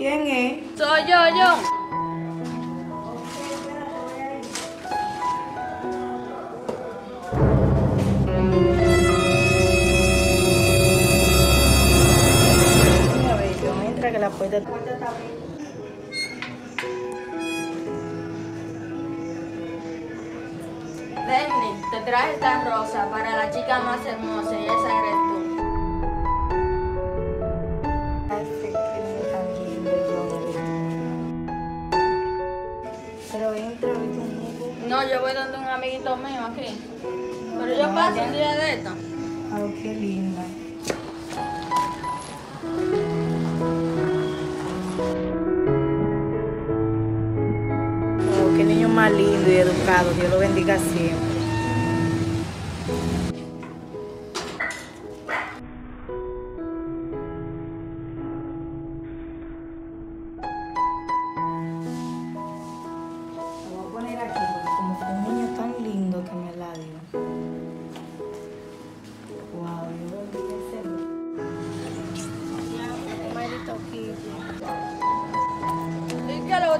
¿Quién es? Soy yo, yo. Mira, bello, entra que la puerta está abierta. Lenny, te traje esta rosa para la chica más hermosa y esa eres tú. Yo voy donde un amiguito mío aquí. Pero yo paso un día de esto. Ay, qué linda. Oh, qué niño más lindo y educado. Dios lo bendiga siempre.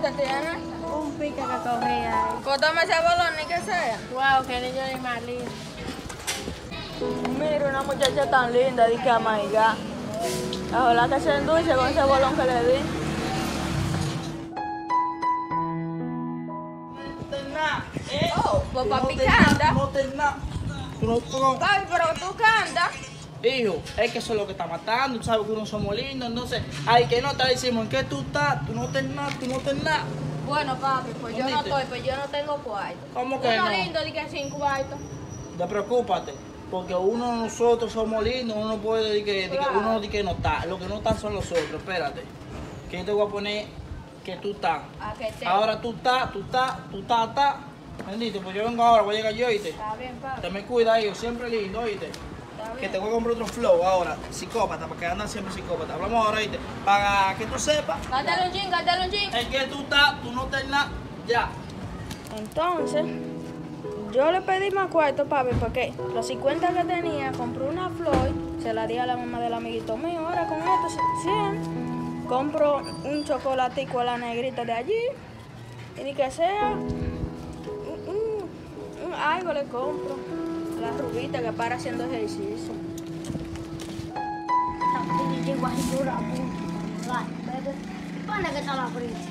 ¿Y qué le gusta tiene? Un pique que corría ahí. Cótame ese bolón ni que sea. Wow, qué niño ni más lindo. Mira, una muchacha tan linda, di que amaiga. Ojalá que se endulce con ese bolón que le di. Oh, pues te tú no- Papi, pero tú cantas. Hijo, es que eso es lo que está matando. Tú sabes que uno somos lindos. Entonces, hay que no te decimos en qué tú estás. Tú no te nada, tú no te nada. Bueno, papi, pues yo no ¿Dónde estoy, pues yo no tengo cuarto. ¿Cómo que Uno no? lindo, di que sin cuarto. No preocúpate. Porque uno nosotros somos lindos. Uno no puede decir que, di que Claro. uno di que no está. Lo que no están son los otros. Espérate. Que yo te voy a poner que tú estás. Te. Ahora tú estás, tú estás, tú estás, estás. Bendito, pues yo vengo ahora, voy a llegar yo, oíste. Está bien, papi. Te me cuida, hijo, siempre lindo, oíste. Que te voy a comprar otro flow ahora, psicópata, porque andan siempre psicópata. Hablamos ahora, ¿viste? Para que tú sepas, Cántale un chin, cántale un chin. es que tú estás, tú no estás nada, ya. Entonces, yo le pedí más cuarto, papi, porque los 50 que tenía, compré una flor, se la di a la mamá del amiguito mío. Ahora con esto, 100. Compro un chocolatico a la negrita de allí. Y ni que sea, un, un- un algo le compro. La rubita que para haciendo ejercicio. ¿Dónde que está la prisa?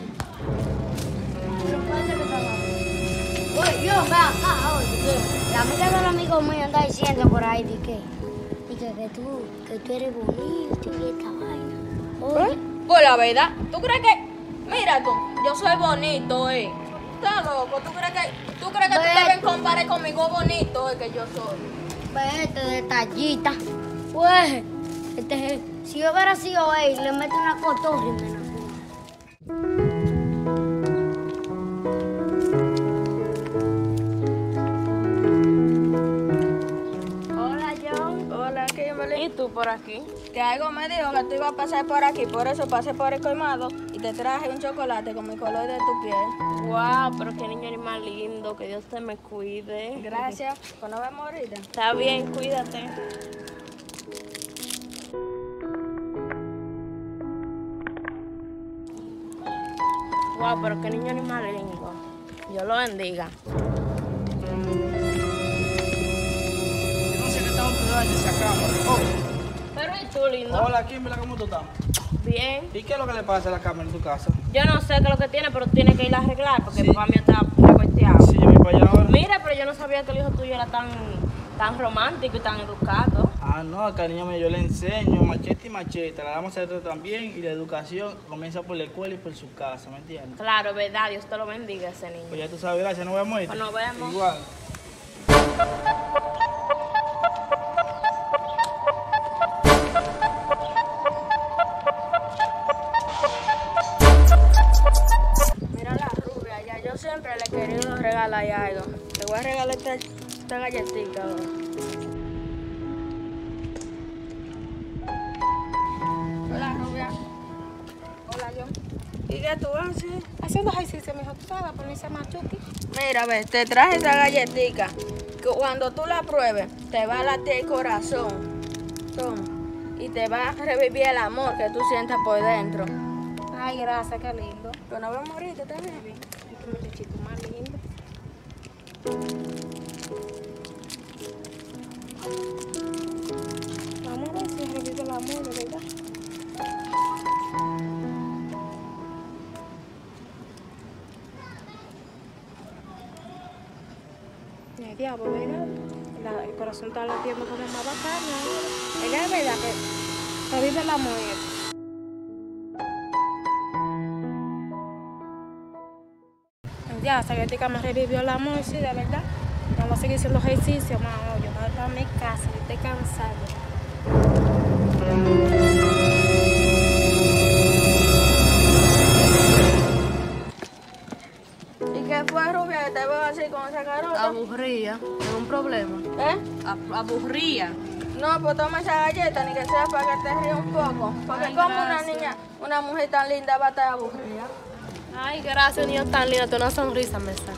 Oye, yo, ve acá, oye, que la amiga del amigo mío anda diciendo por ahí de que, y que, que tú, que tú eres bonito y esta vaina. Oye, Pues la verdad, ¿tú crees que.? Mira tú, yo soy bonito, eh. Estás loco, ¿tú crees que, tú crees que tú Ve. debes comparar conmigo bonito, eh, que yo soy? ve este detallita. Pues, este, si yo hubiera sido él, le meto una cotorra y me la pongo. Hola, John. Hola, Kimberly. ¿Y tú por aquí? Que algo me dijo que tú ibas a pasar por aquí, por eso pasé por el colmado y te traje un chocolate con mi color de tu piel. Wow, pero qué niño ni más lindo, que Dios te me cuide. Gracias. Pues nos vemos ahorita. Está bien, cuídate. Wow, pero qué niño ni más lindo. Dios lo bendiga. Yo no sé qué estamos en esa cámara. Pero ¿y tú, lindo? Hola, Kimberly, ¿cómo tú estás? Bien. ¿Y qué es lo que le pasa a la cámara en tu casa? Yo no sé qué es lo que tiene, pero tiene que ir a arreglar porque Sí. papá mío está recorteado. Sí, yo voy para allá ahora. Mira, pero yo no sabía que el hijo tuyo era tan, tan romántico y tan educado. Ah, no, acá niño mío, yo le enseño machete y machete. La damos a hacer también y la educación comienza por la escuela y por su casa, ¿me entiendes? Claro, verdad, Dios te lo bendiga ese niño. Pues ya tú sabes, gracias, nos vemos. Pues nos vemos. Igual. Regalar algo. Te voy a regalar esta, esta galletita. ahora. Hola, rubia. Hola, yo. ¿Y qué tú haces? Haciendo ejercicio, mijo, tú sabes, más chuki. Mira, ves, te traje esta galletita. Que cuando tú la pruebes, te va a latir el corazón. Toma. Y te va a revivir el amor que tú sientes por dentro. Ay, gracias, qué lindo. Pero no vamos ahorita también. Y qué muchachito más lindo. Vamos a ver si repito el amor, de verdad. Ay, diablo, ¿verdad? La- el corazón está latiendo como más bacano. Ella es verdad que revive el amor. Ya, esa gatica me revivió el amor, sí, de verdad. Vamos a seguir haciendo ejercicio, mamá. Yo me voy para mi casa, yo estoy cansada. ¿Y qué fue, Rubia, que te veo así con esa carota? Aburría, es un problema. ¿Eh? Ab- Aburría. No, pues toma esa galleta, ni que sea para que te rías un poco. Porque Ay, como una niña, una mujer tan linda va a estar aburrida. Ay, gracias, niño tan lindo. Tú una sonrisa me saca.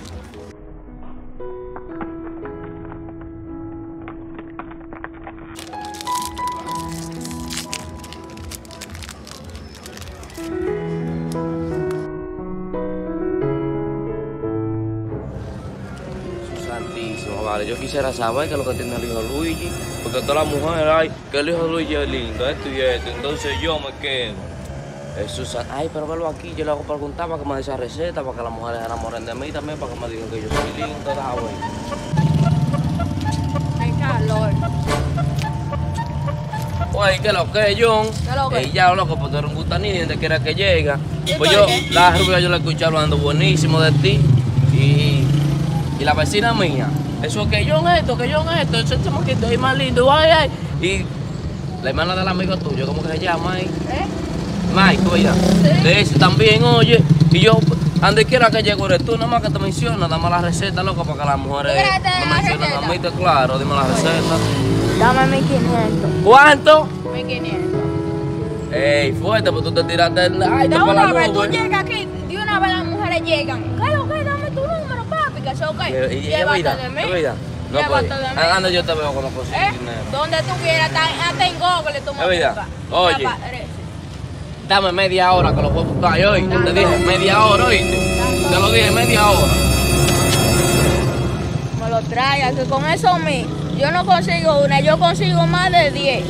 Santísimo, vale. Yo quisiera saber qué es lo que tiene el hijo Luigi. Porque todas las mujeres, ay, que el hijo Luigi es lindo, esto y esto. Entonces yo me quedo. Jesús, san- ay, pero verlo aquí, yo le hago preguntar para que me dé esa receta, para que las mujeres se enamoren de mí también, para que me digan que yo soy lindo, da, güey. Qué calor. Oye, ¿qué lo que, John? ¿Qué lo que? Ey, ya, loco, porque tú eres un gustaní, donde quiera que llega. ¿Y Pues yo, qué? la rubia yo la escuché hablando buenísimo de ti. Y, y la vecina mía, eso que John esto, que John esto, ese chamaquito ahí más lindo, ay, ay. Y la hermana del amigo tuyo, ¿cómo que se llama ahí? ¿Eh? Mike, oiga. De ese también, oye. Y yo, donde quiera que llego, eres tú, nada más que te mencionas, dame la receta, loco, para que las mujeres ¿Tú quieres que te dé me mencionen a mí, te- claro, dime la receta. Dame 1500. ¿Cuánto? 1500. Ey, fuerte, pues tú te tiraste el ay, De una vez tú llegas aquí, de una vez las mujeres llegan. ¿Qué lo que? Dame tu número, papi, que eso ok. Y- Llévate de mí. No, anda yo te veo cuando consigues ¿Eh? dinero. Donde tú quieras, hasta en Google tú me. Oye. Dame media hora que lo puedo buscar yo. Te dije media hora, oíste. Te lo dije media hora. Me lo traigas, que con eso mí, yo no consigo una, yo consigo más de 10.